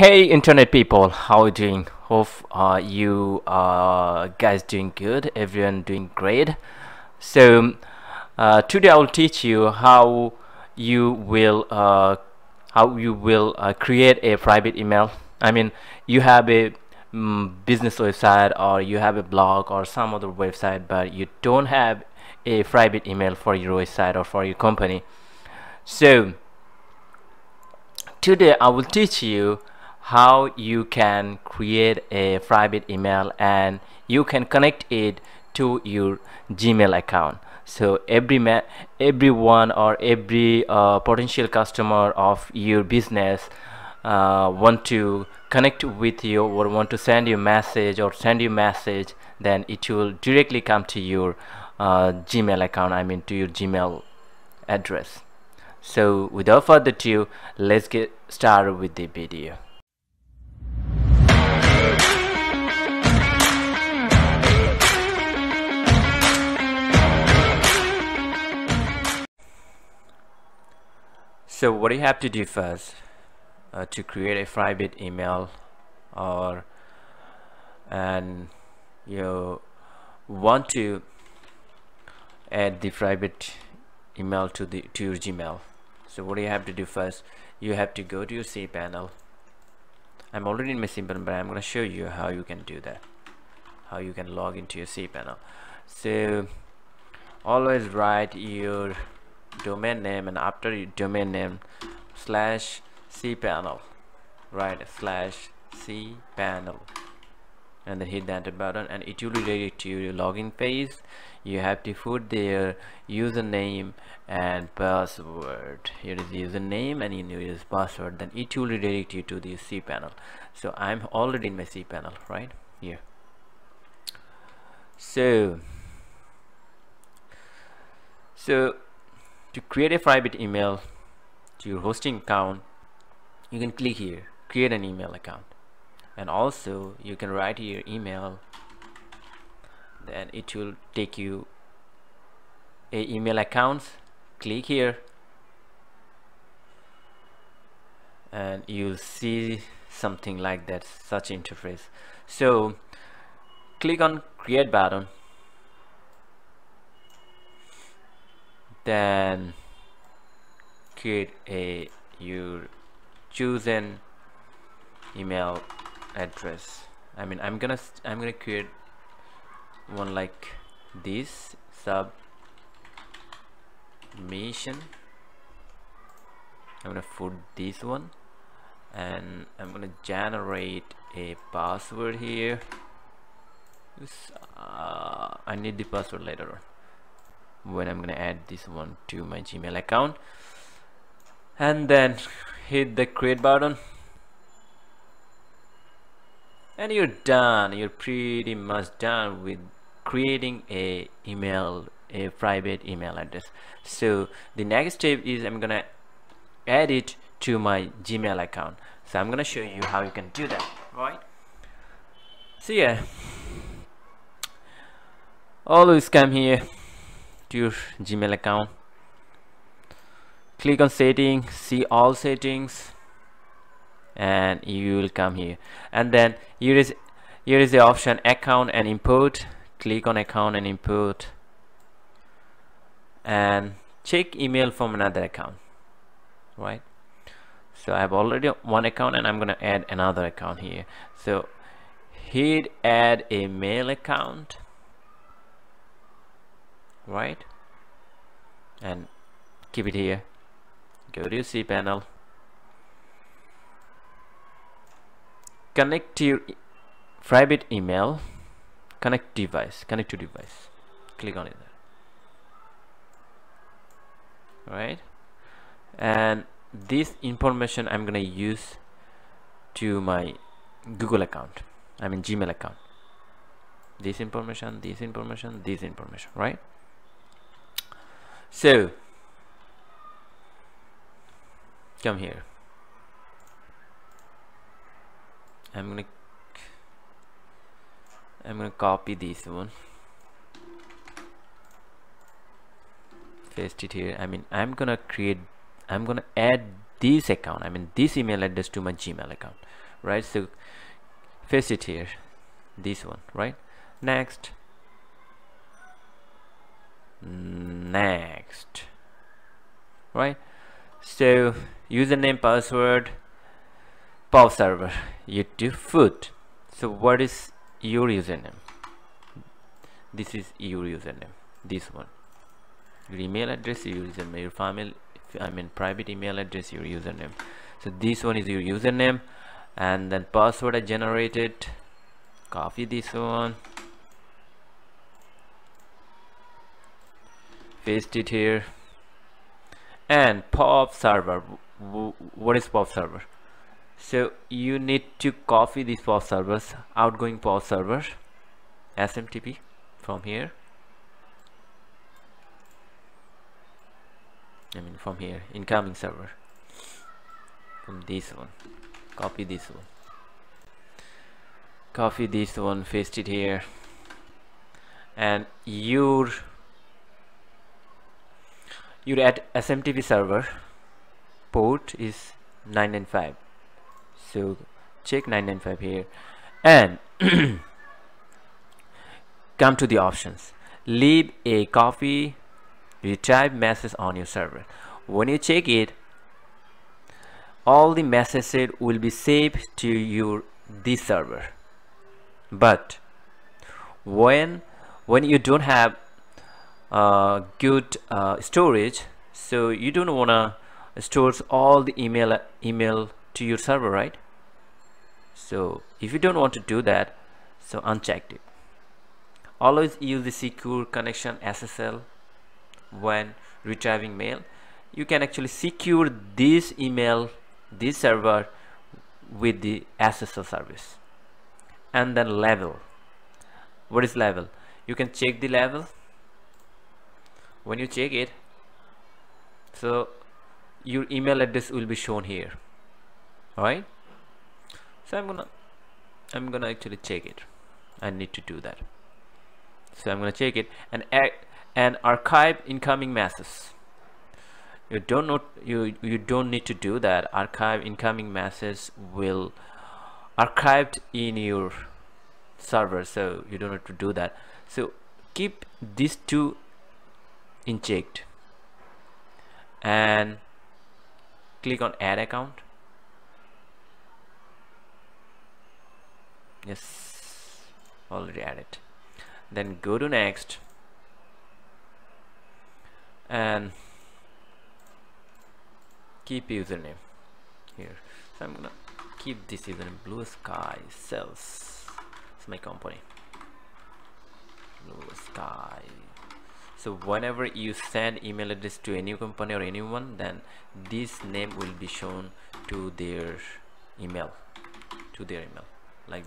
hey internet people. How are you doing? Hope uh, you uh, guys doing good. Everyone doing great. So uh, today I will teach you how you will uh, how you will uh, create a private email. I mean you have a mm, business website or you have a blog or some other website but you don't have a private email for your website or for your company. So today I will teach you how you can create a private email and you can connect it to your Gmail account. So every ma everyone or every uh, potential customer of your business uh, want to connect with you or want to send you message or send you message then it will directly come to your uh, Gmail account I mean to your Gmail address. So without further ado let's get started with the video so what you have to do first uh, to create a private email or and you want to add the private email to the to your gmail? So what do you have to do first? You have to go to your cpanel I'm already in my cpanel but I'm gonna show you how you can do that how you can log into your cpanel so always write your domain name and after your domain name slash cpanel. Right slash cpanel. And then hit the enter button and it will redirect to your login page you have to put their username and password. Here is username and here is password. Then it will redirect you to the cpanel. So i'm already in my cpanel right? Here. So so to create a private email to your hosting account you can click here create an email account. And also you can write your email then it will take you a email accounts click here. And you'll see something like that such interface. So click on create button then create a your chosen email address. I mean I'm gonna I'm gonna create one like this sub mission I'm gonna put this one and I'm gonna generate a password here. Uh, I need the password later on when I'm gonna add this one to my Gmail account. And then hit the create button. And you're done. You're pretty much done with creating a email a private email address. So the next step is I'm gonna add it to my Gmail account. So I'm gonna show you how you can do that right? See so yeah. Always come here to your Gmail account. Click on settings see all settings and you will come here. And then here is here is the option account and import. Click on account and import. And check email from another account right? So I have already one account and I'm gonna add another account here. So hit add a mail account right? And keep it here. Go to your cpanel connect to your private email. Connect device. Connect to device. Click on it there. Right? And this information I'm gonna use to my Google account. I mean Gmail account. This information this information this information right so come here. I'm gonna I'm gonna copy this one. Paste it here. I mean I'm gonna create I'm gonna add this account. I mean this email address to my Gmail account right? So paste it here this one right? Next next. Right? So username password POP server. YouTube food. So what is your username? This is your username. This one. Your email address your username your family I mean private email address your username. So this one is your username. And then password I generated. Copy this one paste it here. And pop server what is pop server? So you need to copy these pop servers outgoing pop server SMTP from here. I mean from here incoming server. From this one. Copy this one. Copy this one paste it here. And your your add SMTP server port is 995 so check 995 here. And come to the options. Leave a copy. Retrieve message on your server. When you check it all the messages will be saved to your this server. But when when you don't have uh, good uh, storage. So you don't wanna store all the email email to your server right? So if you don't want to do that so uncheck it. Always use the secure connection SSL when retrieving mail. You can actually secure this email this server with the SSL service. And then level. What is level? You can check the level when you check it so your email address will be shown here. Alright? So I'm gonna I'm gonna actually check it. I need to do that. So I'm gonna check it. And and archive incoming messages you don't know you you don't need to do that. Archive incoming messages will archived in your server so you don't have to do that. So keep these two in checked and click on add account. Yes already added. Then go to next. And keep username here. So I'm gonna keep this username blue sky sales. It's my company. Blue sky so whenever you send email address to any company or anyone then this name will be shown to their email to their email like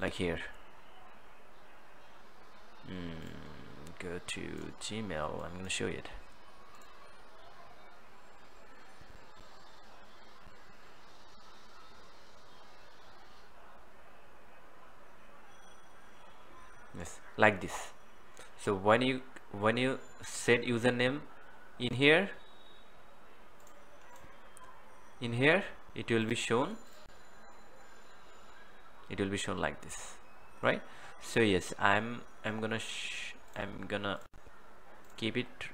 like here. Mm, go to Gmail. I'm gonna show it. Yes like this. So when you when you set username in here in here it will be shown it will be shown like this right? So yes I'm I'm gonna I'm gonna keep it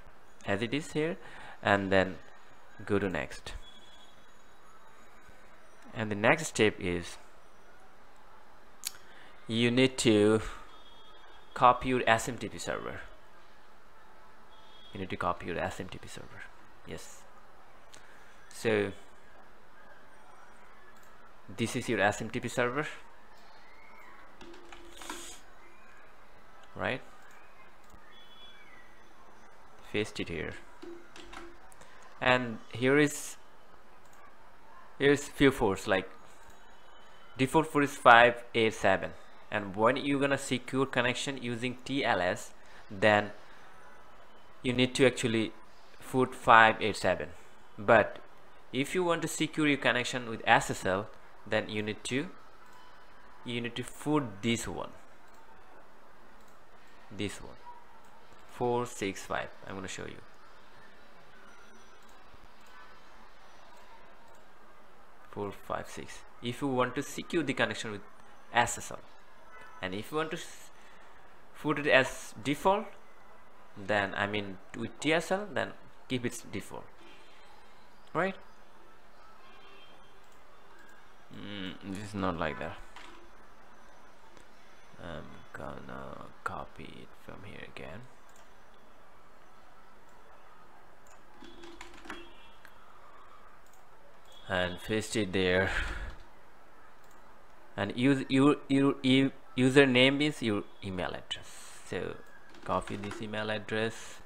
as it is here and then go to next. And the next step is you need to copy your SMTP server you need to copy your SMTP server. Yes. So this is your SMTP server. Right? Paste it here. And here is here's few ports like default port is 587 and when you're gonna secure connection using TLS then you need to actually put 587 but if you want to secure your connection with SSL then you need to you need to put this one. This one. 465 I'm going to show you. 456 if you want to secure the connection with SSL and if you want to put it as default then I mean with TSL then keep it default. Right? Mm, this is not like that. I'm gonna copy it from here again. And paste it there. And use your your username is your email address. So copy this email address.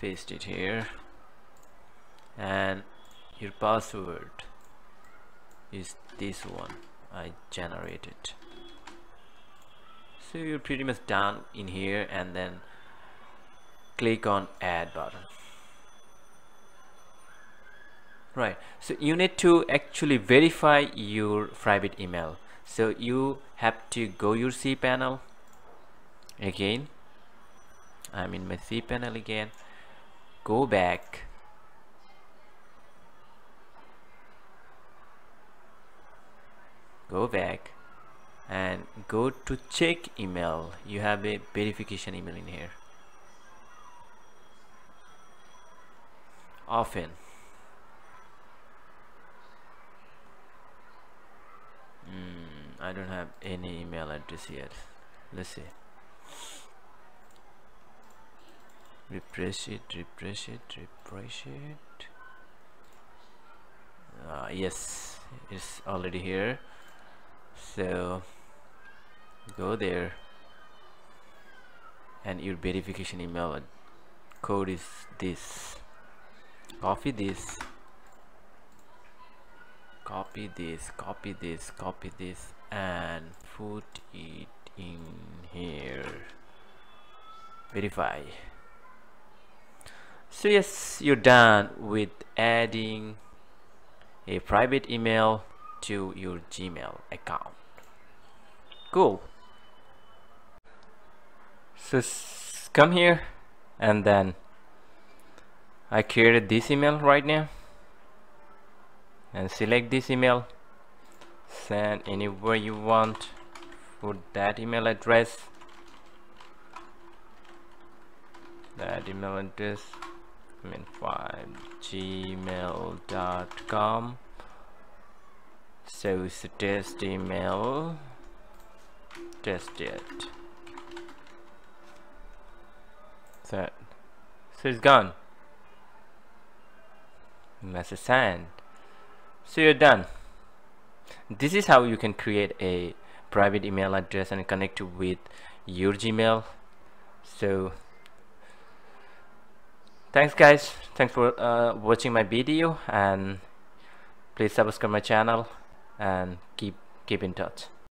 Paste it here. And your password is this one. I generated so you're pretty much done in here and then click on add button. Right. So you need to actually verify your private email so you have to go your cPanel again. I'm in my cPanel again. Go back. Go back and go to check email. You have a verification email in here. Often I don't have any email address yet. Let's see. Refresh it refresh it refresh it. Uh, yes. It's already here. So go there. And your verification email code is this. Copy this. Copy this copy this copy this and put it in here. Verify. So yes you're done with adding a private email to your gmail account. Cool. So come here and then I created this email right now. And select this email send anywhere you want put that email address. That email address I mean 5 gmail.com so it's a test email. Test it. So, so it's gone. Message sent. So you're done this is how you can create a private email address and connect with your gmail. So thanks guys. Thanks for uh, watching my video and please subscribe my channel and keep keep in touch